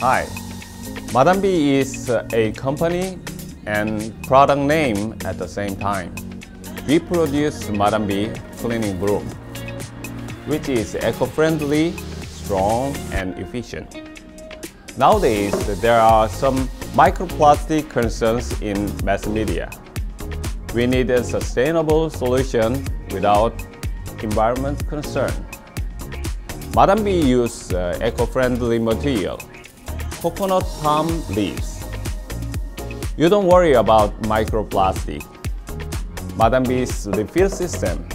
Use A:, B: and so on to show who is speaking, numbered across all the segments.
A: Hi, Madambee is a company and product name at the same time. We produce Madambee cleaning broom, which is eco-friendly, strong, and efficient. Nowadays, there are some microplastic concerns in mass media. We need a sustainable solution without environment concern. Madambee use uh, eco-friendly material, coconut palm leaves. You don't worry about microplastic. Madambee's refill system.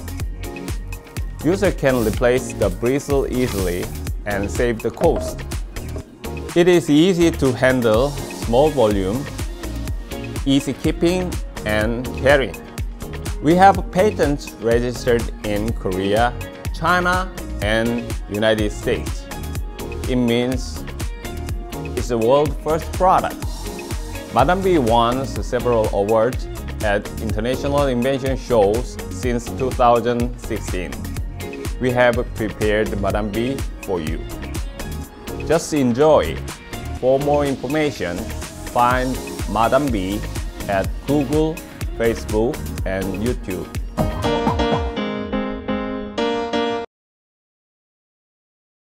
A: User can replace the bristle easily and save the cost. It is easy to handle small volume, easy keeping and carrying. We have patents registered in Korea, China, and United States. It means it's the world's first product. Madambee won several awards at international invention shows since 2016. We have prepared Madambee for you. Just enjoy. For more information, find Madambee at Google, Facebook, and YouTube.